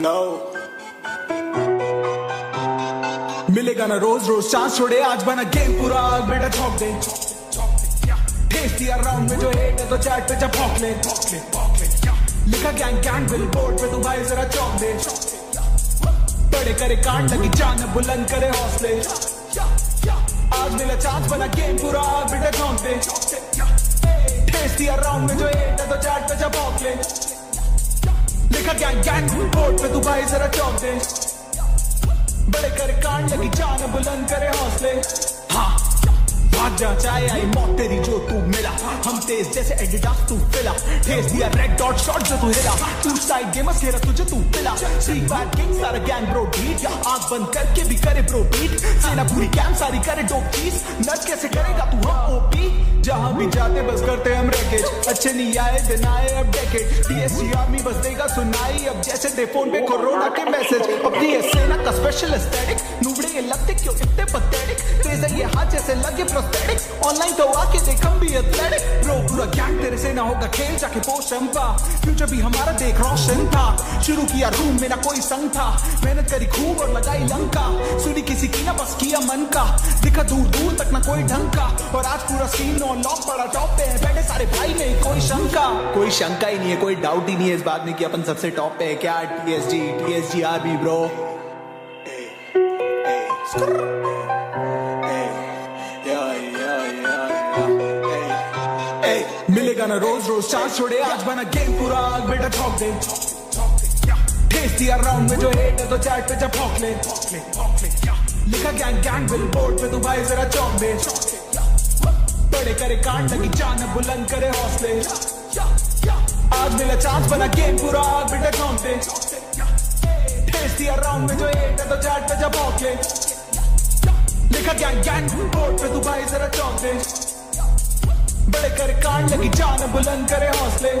No. मिलेगा ना रोज रोज chance छोड़े, आज बना गेम पूरा आग बेटा ठोक दे। में जो हेट है तो चैट पे जब ले। लिखा गैंग गैंग बिल बोर्ड पे तू भाई जरा चौंक दे। बड़े करे कांड लगी जान, बुलंद करे हौसले। आज मिला चांस बना गेम पूरा आग बेटा दे। राउंड में जो हेट है तो चैट पे जब ले। लिखा गैंग गैंग बोर्ड पे भाई जरा चौक दे। बड़े करे कांड लगी जान बुलंद करे हौसले। हाँ भाग जा, चाहे आई मौत तेरी जो तू मिला। हम तेज जैसे एडिडास तू फिला ठेस दिया रेड डॉट शॉट जो तू हिला। तू साइड गेमर्स घेरा तुझे तू पिला। फ्री फायर किंग सारा गैंग ब्रो बीट आँख बंद करके भी करे ब्रो बीट सेना पूरी कैम सारी करे डोप चीज़ नच कैसे करेगा तू, हम ओपी जहाँ भी जाते, बस करते हम रैकेट अच्छे नहीं आए दिन आए, अब डेकेट टीएसजी आर्मी बस देगा सुनाई। अब जैसे दे फ़ोन पे कोरोना के मैसेज। अपनी सेना का स्पेशल एस्थेटिक नुबड़े ये लगते क्यों इतने पथेटिक तेज है ये हाथ जैसे लगे प्रोस्थेटिक ऑनलाइन तो आके देख, हम भी एथलेटिक ब्रो पूरा गैंग तेरे से ना होगा खेल, जाके पोस्ट का फ्यूचर भी हमारा देख रोशन था। शुरू किया रूम में ना कोई संग था। मेहनत करी खूब और लगाई लंका। सुनी किसी की ना बस किया मन का। दिखा दूर दूर तक ना कोई ढंग का। और आज पूरा सीन ऑन लॉक पड़ा टॉप पे बैठे सारे भाई कोई शंका ही नहीं है, कोई डाउट ही नहीं है इस बात में कि अपन सबसे टॉप पे है। क्या टीएसजी टीएसजी आरबी ब्रो मिलेगा ना रोज रोज चांस छोड़े, आज बना गेम पूरा आग बेटा छौक दे। ठेस दिया राउंड में जो हेट है तो चैट पे जब भौंक ले। लिखा गैंग गैंग बिल बोर्ड पे तू भाई जरा चौक दे। बड़े करे कांड लगी जान बुलंद करे हौसले। मिला चांस बना गेम पूरा आग बेटा काम दे ठेस दिया राउंड में जो एट है तो चैट पे जब ले लिखा गैंग गैंग बोर्ड पे तू भाई जरा चौंक दे बड़े कर कांड लगी जान बुलंद करे हौसले.